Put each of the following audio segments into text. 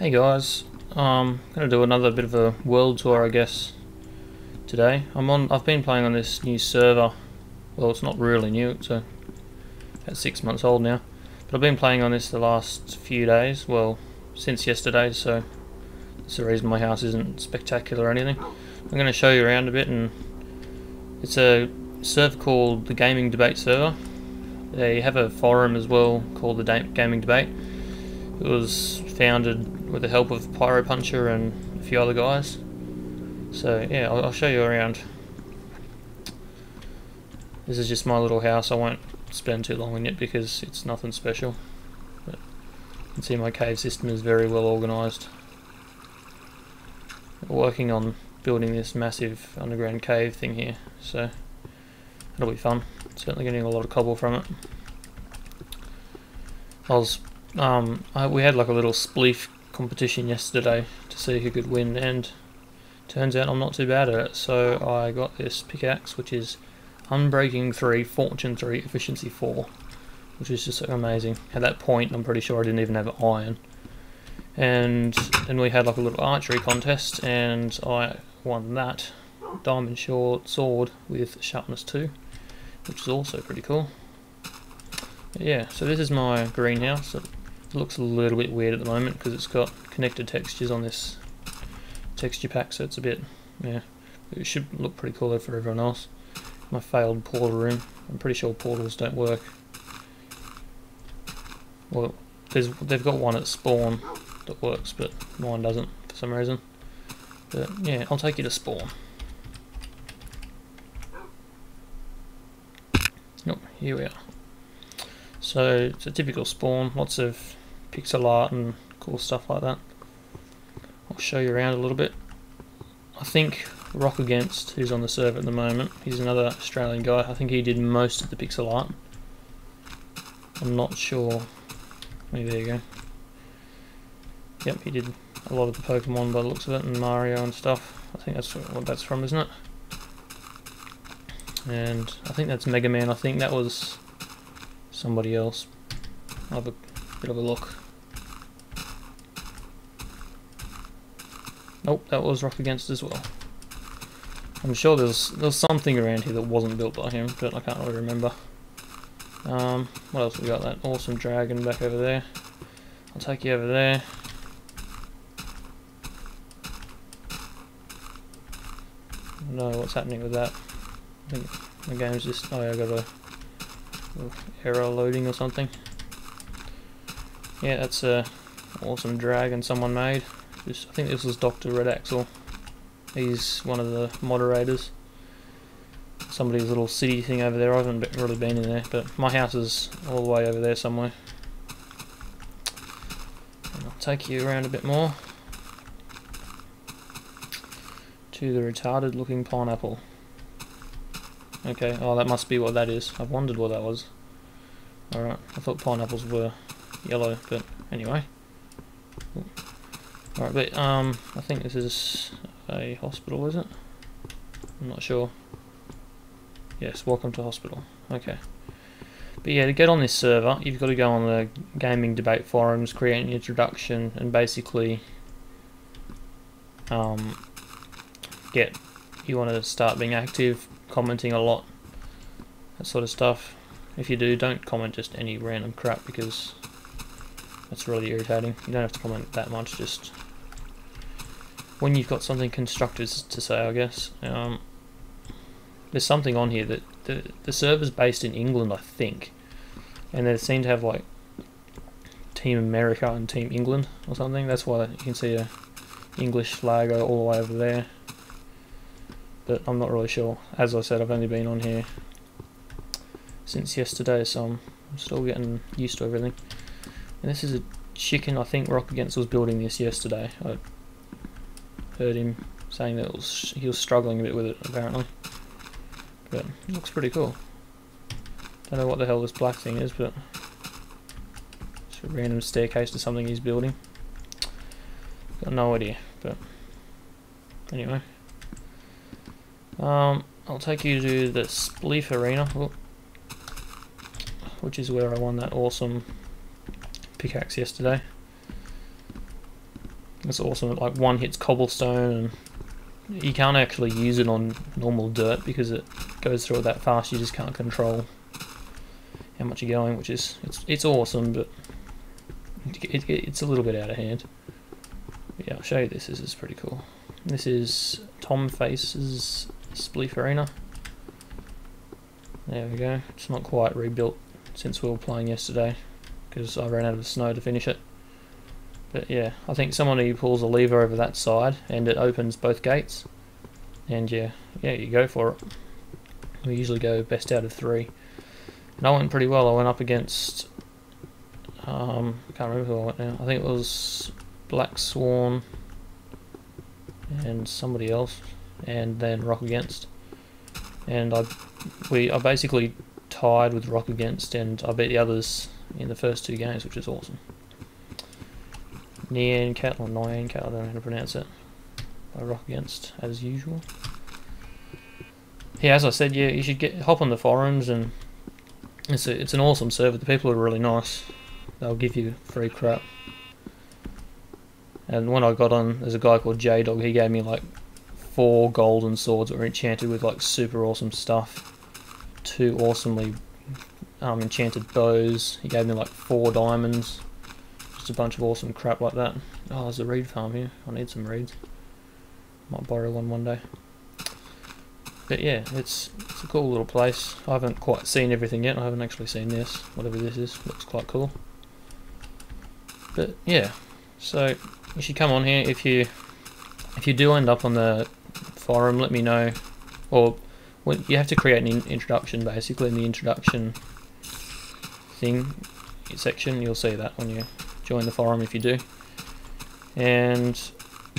Hey guys, um, I'm gonna do another bit of a world tour, I guess. Today, I'm on. I've been playing on this new server. Well, it's not really new. It's a, about six months old now. But I've been playing on this the last few days. Well, since yesterday. So that's the reason my house isn't spectacular or anything. I'm gonna show you around a bit, and it's a server called the Gaming Debate server. They have a forum as well called the Gaming Debate. It was founded with the help of Pyro Puncher and a few other guys. So yeah, I'll, I'll show you around. This is just my little house. I won't spend too long in it because it's nothing special. But you can see my cave system is very well organised. Working on building this massive underground cave thing here, so it'll be fun. Certainly getting a lot of cobble from it. I was, um, I, we had like a little spleef competition yesterday to see who could win, and turns out I'm not too bad at it. So I got this pickaxe, which is Unbreaking 3, Fortune 3, Efficiency 4, which is just amazing. At that point, I'm pretty sure I didn't even have iron. And then we had like a little archery contest, and I won that diamond short sword with sharpness 2 which is also pretty cool. Yeah, so this is my greenhouse. It looks a little bit weird at the moment because it's got connected textures on this texture pack, so it's a bit, yeah, it should look pretty cool though for everyone else. My failed portal room. I'm pretty sure portals don't work. Well, there's they've got one at spawn that works, but mine doesn't for some reason. But yeah, I'll take you to spawn. Oh, here we are. So it's a typical spawn, lots of pixel art and cool stuff like that. I'll show you around a little bit. I think Rock Against, who's on the server at the moment, he's another Australian guy. I think he did most of the pixel art. I'm not sure. Maybe there you go. Yep, he did a lot of the Pokemon by the looks of it, and Mario and stuff. I think that's what that's from, isn't it? and I think that's Mega Man. I think that was somebody else. I'll have a bit of a look. Nope, that was Rock Against as well. I'm sure there's there's something around here that wasn't built by him, but I can't really remember. Um, what else we got? That awesome dragon back over there. I'll take you over there. No, what's happening with that? I think the game's just, oh yeah, I got a error loading or something. Yeah, that's a awesome dragon someone made. Just, I think this was Dr. Red Axel. He's one of the moderators. Somebody's little city thing over there. I haven't really been in there, but my house is all the way over there somewhere. And I'll take you around a bit more to the retarded looking pineapple. Okay, oh that must be what that is. I've wondered what that was. Alright, I thought pineapples were yellow, but anyway. Alright, but um, I think this is a hospital, is it? I'm not sure. Yes, welcome to hospital. Okay. But yeah, to get on this server, you've got to go on the gaming debate forums, create an introduction, and basically um, get you want to start being active, commenting a lot, that sort of stuff. If you do, don't comment just any random crap because that's really irritating. You don't have to comment that much, just when you've got something constructive to say, I guess. Um, there's something on here that the, the server's based in England, I think, and they seem to have like Team America and Team England or something. That's why you can see a English flag all the way over there but I'm not really sure. As I said, I've only been on here since yesterday, so I'm, still getting used to everything. And this is a chicken, I think Rock Against was building this yesterday. I heard him saying that was, he was struggling a bit with it, apparently. But it looks pretty cool. Don't know what the hell this black thing is, but it's a random staircase to something he's building. Got no idea, but anyway. Um, I'll take you to the Spleef Arena, which is where I won that awesome pickaxe yesterday. It's awesome. Like one hits cobblestone, and you can't actually use it on normal dirt because it goes through it that fast. You just can't control how much you're going, which is it's it's awesome, but it, it, it's a little bit out of hand. But yeah, I'll show you this. This is pretty cool. This is Tom Face's Spleef Arena. There we go. It's not quite rebuilt since we were playing yesterday because I ran out of snow to finish it. But yeah, I think someone who pulls a lever over that side and it opens both gates. And yeah, yeah, you go for it. We usually go best out of three. And I went pretty well. I went up against, um, I can't remember who I went now. I think it was Black Swan and somebody else, and then Rock Against. And I, we, I basically tied with Rock Against, and I beat the others in the first two games, which is awesome. Nyan Cat or Nyan Cat, I don't know how to pronounce it. I rock against as usual. Yeah, as I said, yeah, you should get hop on the forums and it's a, it's an awesome server. The people are really nice. They'll give you free crap. And when I got on, there's a guy called J Dog. He gave me like four golden swords that were enchanted with like super awesome stuff. Two awesomely um, enchanted bows. He gave me like four diamonds Just a bunch of awesome crap like that. Oh, there's a reed farm here. I need some reeds. Might borrow one one day. But yeah, it's it's a cool little place. I haven't quite seen everything yet. I haven't actually seen this. Whatever this is, looks quite cool. But yeah, so if you should come on here if you if you do end up on the forum. Let me know, or well, you have to create an introduction basically in the introduction thing section. You'll see that when you join the forum if you do. And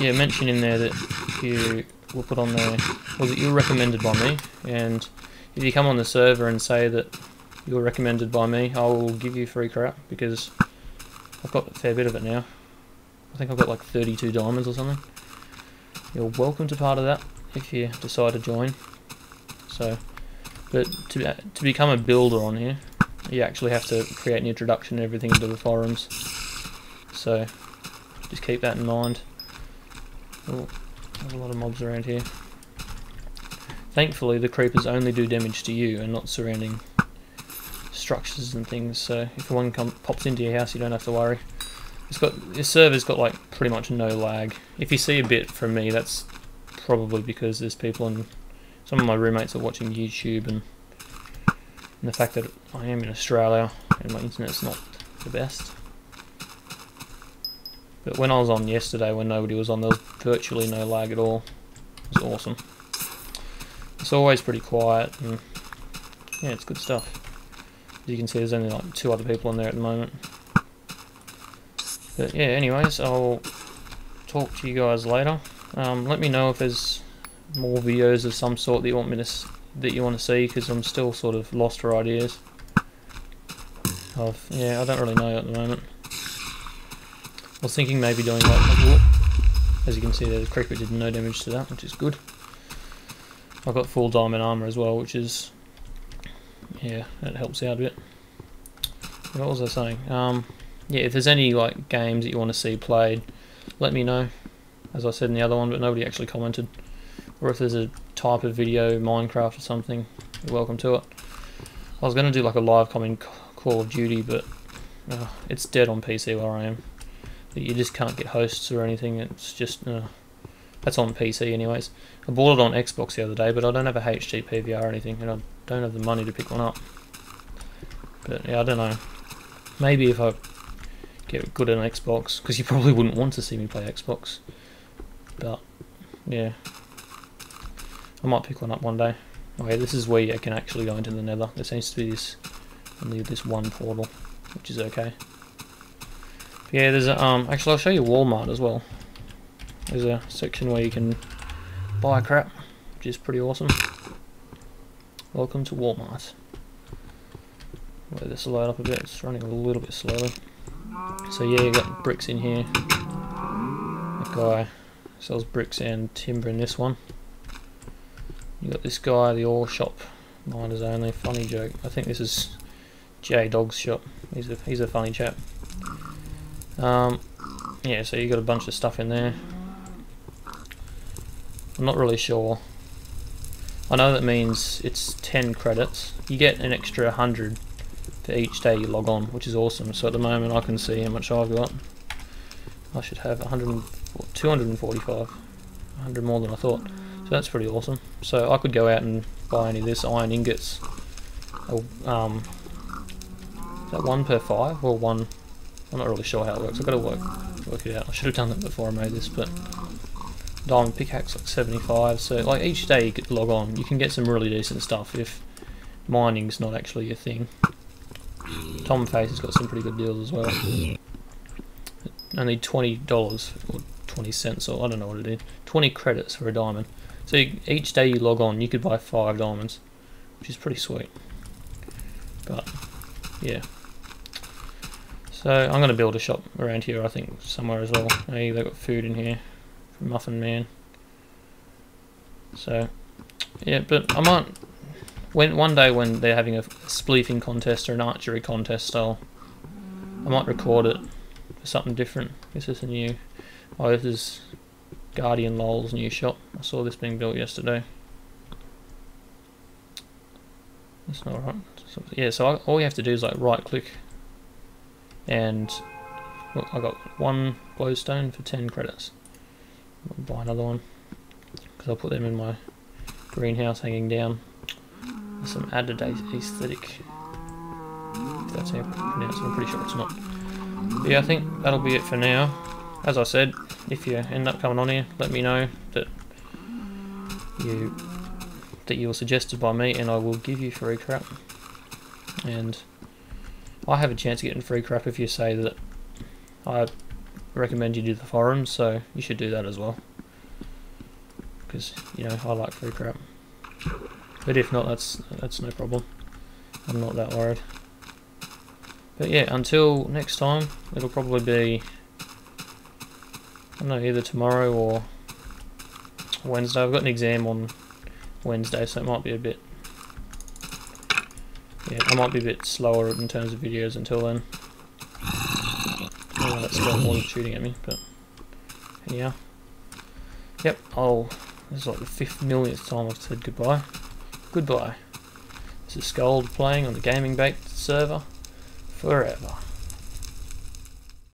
yeah, mention in there that you will put on there, or that you're recommended by me. And if you come on the server and say that you're recommended by me, I will give you free crap because I've got a fair bit of it now. I think I've got like 32 diamonds or something. You're welcome to part of that if you decide to join. So, but to to become a builder on here, you actually have to create an introduction and everything into the forums so just keep that in mind. Oh, there's a lot of mobs around here. Thankfully the creepers only do damage to you and not surrounding structures and things, so if one come, pops into your house you don't have to worry. It's got This server's got like pretty much no lag. If you see a bit from me that's probably because there's people and some of my roommates are watching YouTube and, and the fact that I am in Australia and my internet's not the best. But when I was on yesterday, when nobody was on, there was virtually no lag at all. It was awesome. It's always pretty quiet, and yeah, it's good stuff. As you can see, there's only like two other people in there at the moment. But yeah, anyways, I'll talk to you guys later. Um, let me know if there's more videos of some sort that you want me to that you want to see, because I'm still sort of lost for ideas. Of yeah, I don't really know at the moment. I was thinking maybe doing like, as you can see there, the creeper did no damage to that, which is good. I've got full diamond armor as well, which is, yeah, that helps out a bit. What was I saying? Um, yeah, if there's any like games that you want to see played, let me know. As I said in the other one, but nobody actually commented. Or if there's a type of video, Minecraft or something, you're welcome to it. I was going to do like a live coming Call of Duty, but uh, it's dead on PC where I am you just can't get hosts or anything. It's just uh, that's on PC anyways. I bought it on Xbox the other day, but I don't have a HD PVR or anything, and I don't have the money to pick one up. But yeah, I don't know. Maybe if I get good on Xbox, because you probably wouldn't want to see me play Xbox. But yeah, I might pick one up one day. Okay, this is where you can actually go into the Nether. There seems to be this only this one portal, which is okay. Yeah, there's a, um, actually I'll show you Walmart as well. There's a section where you can buy crap, which is pretty awesome. Welcome to Walmart. Let this load up a bit, it's running a little bit slowly. So yeah, you got bricks in here. That guy sells bricks and timber in this one. You got this guy, the ore shop, miners only, funny joke. I think this is J Dog's shop. He's a he's a funny chap. Um, yeah, so you got a bunch of stuff in there. I'm not really sure. I know that means it's 10 credits. You get an extra 100 for each day you log on, which is awesome. So at the moment I can see how much I've got. I should have 100, 245, 100 more than I thought. So that's pretty awesome. So I could go out and buy any of this iron ingots. Oh, um, is that one per five or one? I'm not really sure how it works. I've got to work work it out. I should have done that before I made this, but diamond pickaxe like 75. So like each day you could log on, you can get some really decent stuff if mining's not actually a thing. Tom Face has got some pretty good deals as well. Only twenty dollars or twenty cents, or I don't know what it is. Twenty credits for a diamond. So you, each day you log on, you could buy five diamonds, which is pretty sweet. But yeah. So I'm going to build a shop around here, I think, somewhere as well. Hey, they've got food in here from Muffin Man. So yeah, but I might when one day when they're having a spleefing contest or an archery contest, I'll I might record it for something different. This is a new. Oh, this is Guardian Lol's new shop. I saw this being built yesterday. That's not right. So, yeah, so I, all you have to do is like right click, and well, I got one glowstone for ten credits. I'll buy another one because I'll put them in my greenhouse hanging down some added aesthetic. If that's how you pronounce it, I'm pretty sure it's not. But yeah, I think that'll be it for now. As I said, if you end up coming on here, let me know that you that you were suggested by me, and I will give you free crap. And I have a chance of getting free crap if you say that I recommend you do the forums, so you should do that as well. Because, you know, I like free crap. But if not, that's that's no problem. I'm not that worried. But yeah, until next time, it'll probably be, don't know, either tomorrow or Wednesday. I've got an exam on Wednesday, so it might be a bit, yeah, I might be a bit slower in terms of videos until then. Oh, that's one shooting at me, but yeah. Yep, I'll, this is like the fifth millionth time I've said goodbye. Goodbye. This is Skuld playing on the Gaming Debate server forever.